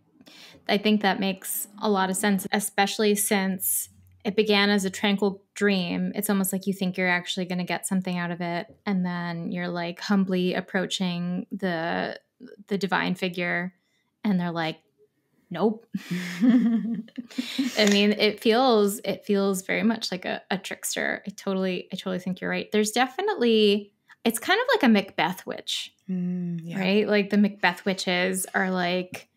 I think that makes a lot of sense, especially since it began as a tranquil dream. It's almost like you think you're actually going to get something out of it, and then you're like humbly approaching the the divine figure, and they're like, "Nope." I mean, it feels it feels very much like a, a trickster. I totally I totally think you're right. There's definitely it's kind of like a Macbeth witch, mm, yeah. right? Like the Macbeth witches are like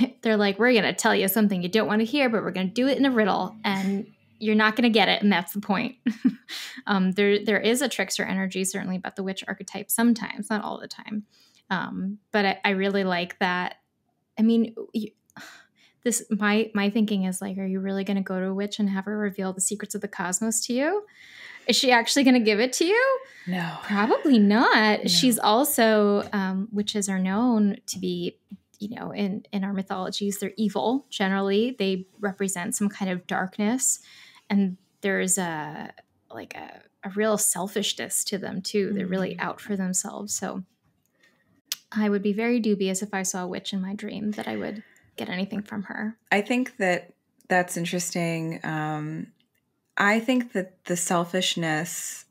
they're like, we're going to tell you something you don't want to hear, but we're going to do it in a riddle, and you're not going to get it, and that's the point. um, there, there is a trickster energy certainly about the witch archetype sometimes, not all the time, um, but I, I, really like that. I mean, you, this my my thinking is like, are you really going to go to a witch and have her reveal the secrets of the cosmos to you? Is she actually going to give it to you? No, probably not. No. She's also um, witches are known to be you know in in our mythologies they're evil generally they represent some kind of darkness and there's a like a, a real selfishness to them too mm-hmm. they're really mm. out for themselves so i would be very dubious if i saw a witch in my dream that i would get anything from her i think that that's interesting um I think that the selfishness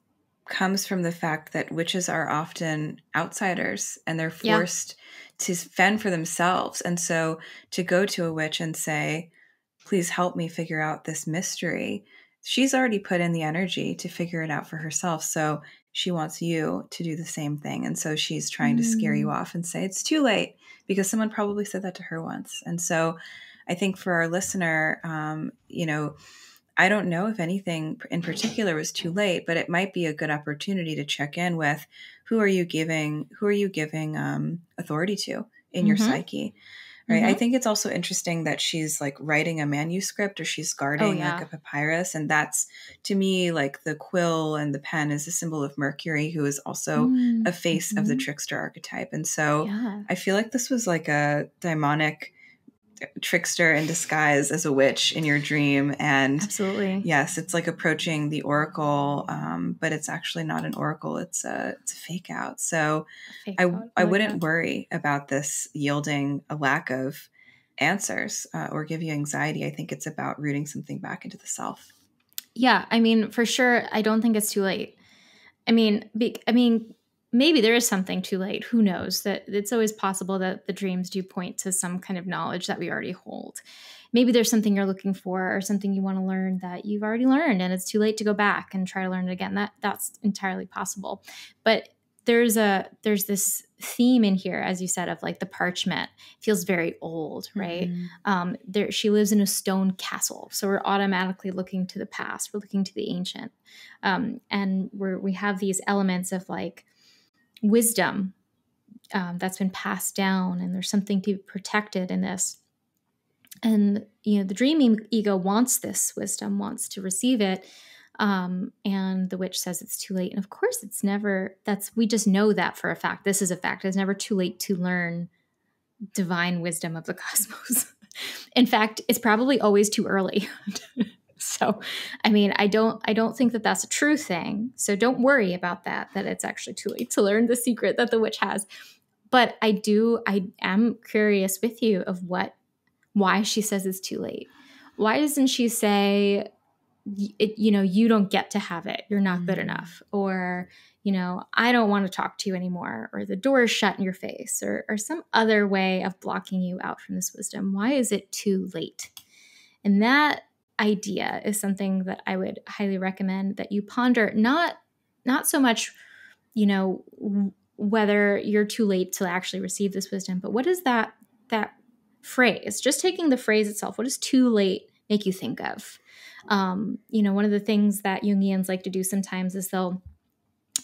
comes from the fact that witches are often outsiders and they're forced. To fend for themselves. And so to go to a witch and say, please help me figure out this mystery, she's already put in the energy to figure it out for herself. So she wants you to do the same thing. And so she's trying mm. to scare you mm. off and say, it's too late because someone probably said that to her once. And so I think for our listener, um, you know, I don't know if anything in particular was too late, but it might be a good opportunity to check in with who are you giving who are you giving um, authority to in mm-hmm. your psyche, right? Mm-hmm. I think it's also interesting that she's like writing a manuscript or she's guarding oh, yeah. like a papyrus, and that's to me like the quill and the pen is a symbol of Mercury, who is also mm-hmm. a face of the mm-hmm. trickster archetype, and so yeah. I feel like this was like a daimonic trickster in disguise as a witch in your dream. And absolutely. yes it's like approaching the oracle um, but it's actually not an oracle. It's a it's a fake out. So fake i out. i wouldn't worry about this yielding a lack of answers uh, or give you anxiety. I think it's about rooting something back into the self. Yeah i mean for sure i don't think it's too late. I mean be, i mean maybe there is something too late who knows? That it's always possible that the dreams do point to some kind of knowledge that we already hold. Maybe there's something you're looking for or something you want to learn that you've already learned and it's too late to go back and try to learn it again. That that's entirely possible. But there's a there's this theme in here as you said of like the parchment. Feels very old right? Mm-hmm. um there she lives in a stone castle so we're automatically looking to the past. We're looking to the ancient. Um and we're we have these elements of like wisdom um, that's been passed down, and there's something to be protected in this. And you know, the dreaming ego wants this wisdom, wants to receive it, um, and the witch says it's too late. And of course, it's never. That's we just know that for a fact. This is a fact. It's never too late to learn divine wisdom of the cosmos. in fact, it's probably always too early. so i mean i don't i don't think that that's a true thing. So don't worry about that that it's actually too late to learn the secret that the witch has. But i do i am curious with you of what why she says it's too late. Why doesn't she say it, you know you don't get to have it. You're not good mm. enough. Or you know i don't want to talk to you anymore. Or the door is shut in your face. Or, or some other way of blocking you out from this wisdom. Why is it too late? And that idea is something that I would highly recommend that you ponder not not so much you know whether you're too late to actually receive this wisdom but what is that that phrase? Just taking the phrase itself what does too late make you think of? Um, you know one of the things that jungians like to do sometimes is they'll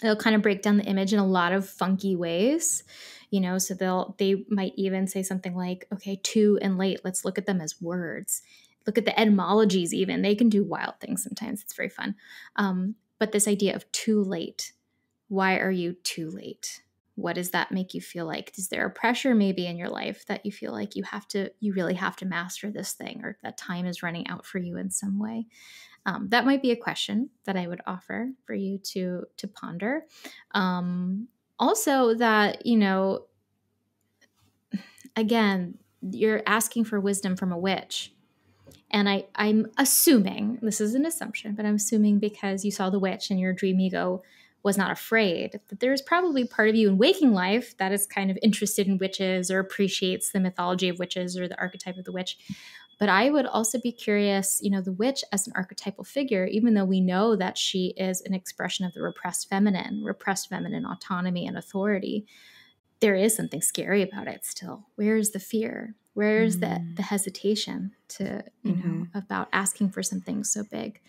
they'll kind of break down the image in a lot of funky ways you know so they'll they might even say something like okay too and late let's look at them as words look at the etymologies even. They can do wild things sometimes. It's very fun. Um, but this idea of too late why are you too late? What does that make you feel like? Is there a pressure maybe in your life that you feel like you have to you really have to master this thing or that time is running out for you in some way? Um, that might be a question that i would offer for you to to ponder. Um, also that you know again you're asking for wisdom from a witch and I, I'm assuming, this is an assumption, but I'm assuming because you saw the witch and your dream ego was not afraid, that there's probably part of you in waking life that is kind of interested in witches or appreciates the mythology of witches or the archetype of the witch. But I would also be curious, you know, the witch as an archetypal figure, even though we know that she is an expression of the repressed feminine, repressed feminine autonomy and authority, there is something scary about it still. Where is the fear? Where's mm. the the hesitation to you mm-hmm. know about asking for something so big?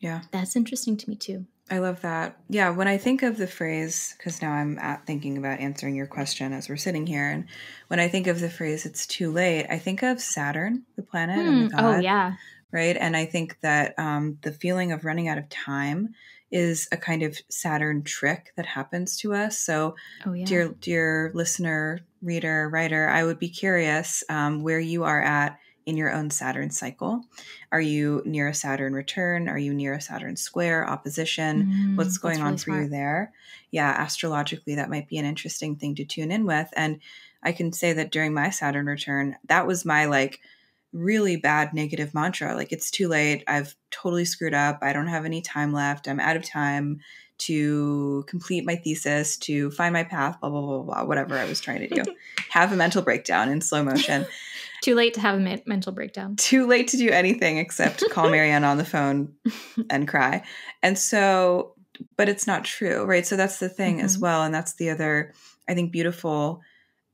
Yeah, that's interesting to me too. I love that. Yeah, when I think of the phrase, because now I'm at thinking about answering your question as we're sitting here, and when I think of the phrase "it's too late," I think of Saturn, the planet, and the hmm. oh, god. Oh yeah, right. And I think that um, the feeling of running out of time is a kind of Saturn trick that happens to us. So, oh, yeah. dear, dear listener, reader, writer, I would be curious um, where you are at in your own Saturn cycle. Are you near a Saturn return? Are you near a Saturn square, opposition? Mm, What's going really on for smart. you there? Yeah, astrologically, that might be an interesting thing to tune in with. And I can say that during my Saturn return, that was my like really bad negative mantra like it's too late. I've totally screwed up. I don't have any time left. I'm out of time to complete my thesis to find my path blah blah blah blah whatever i was trying to do. Have a mental breakdown in slow motion. Too late to have a me- mental breakdown. Too late to do anything except call marianne on the phone and cry. And so but it's not true right? So that's the thing mm-hmm. as well and that's the other i think beautiful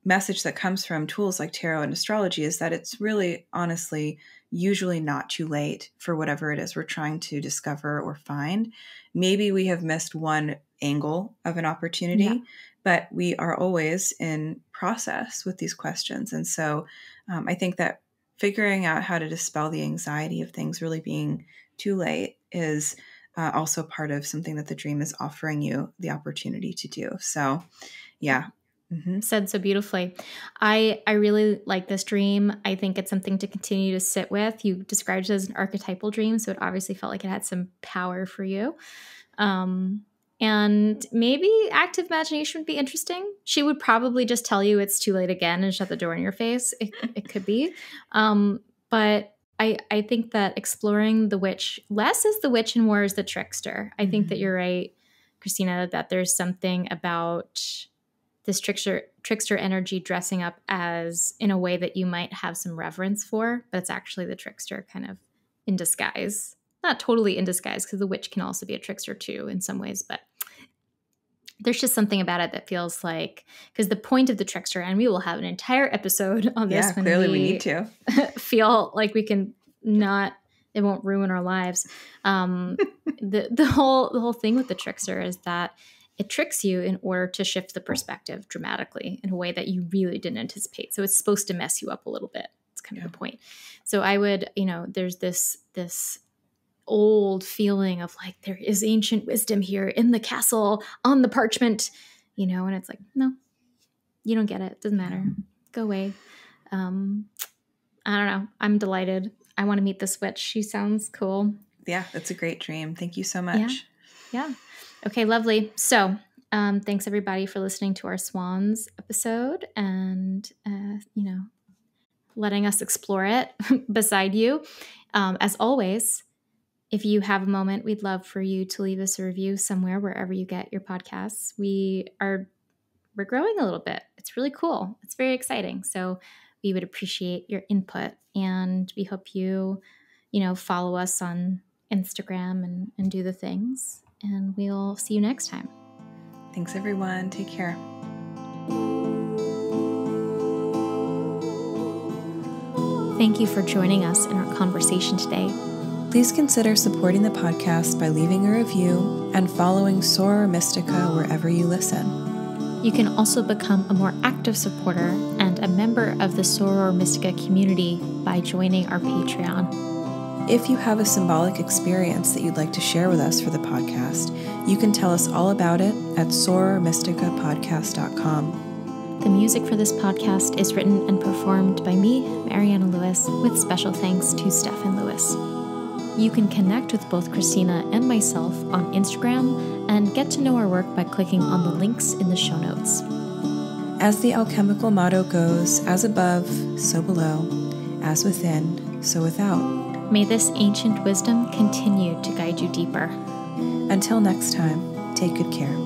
message that comes from tools like tarot and astrology is that it's really honestly usually not too late for whatever it is we're trying to discover or find. Maybe we have missed one angle of an opportunity, yeah. but we are always in process with these questions. And so um, I think that figuring out how to dispel the anxiety of things really being too late is uh, also part of something that the dream is offering you the opportunity to do. So, yeah, Mm-hmm. Said so beautifully. I I really like this dream. I think it's something to continue to sit with. You described it as an archetypal dream, so it obviously felt like it had some power for you. Um, and maybe active imagination would be interesting. She would probably just tell you it's too late again and shut the door in your face. It, it could be. Um, but I, I think that exploring the witch less is the witch and more is the trickster. I mm-hmm. think that mm-hmm. you're right, Cristina, that there's something about this trickster trickster energy dressing up as in a way that you might have some reverence for, but it's actually the trickster kind of in disguise. Not totally in disguise because the witch can also be a trickster too in some ways, but there's just something about it that feels like because the point of the trickster, and we will have an entire episode on this. Yeah, clearly we, we need to feel like we can not it won't ruin our lives. Um, the the whole the whole thing with the trickster is that it tricks you in order to shift the perspective dramatically in a way that you really didn't anticipate. So it's supposed to mess you up a little bit. It's kind yeah. of the point. So I would, you know, there's this this old feeling of like there is ancient wisdom here in the castle on the parchment, you know, and it's like, no, you don't get it. Doesn't matter. Go away. Um, I don't know. I'm delighted. I want to meet this witch. She sounds cool. Yeah, that's a great dream. Thank you so much. Yeah. yeah. Okay, lovely. So, um, thanks everybody for listening to our Swans episode and, uh, you know, letting us explore it beside you. Um, as always, if you have a moment, we'd love for you to leave us a review somewhere wherever you get your podcasts. We are we're growing a little bit. It's really cool. It's very exciting. So we would appreciate your input and we hope you, you know, follow us on Instagram and, and do the things and we'll see you next time. Thanks, everyone. Take care. Thank you for joining us in our conversation today. Please consider supporting the podcast by leaving a review and following Soror Mystica wherever you listen. You can also become a more active supporter and a member of the Soror Mystica community by joining our Patreon. If you have a symbolic experience that you'd like to share with us for the podcast, you can tell us all about it at sorormysticapodcast.com. The music for this podcast is written and performed by me, Mariana Louis, with special thanks to Stefan Louis. You can connect with both Cristina and myself on Instagram and get to know our work by clicking on the links in the show notes. As the alchemical motto goes, as above, so below, as within, so without. May this ancient wisdom continue to guide you deeper. Until next time, take good care.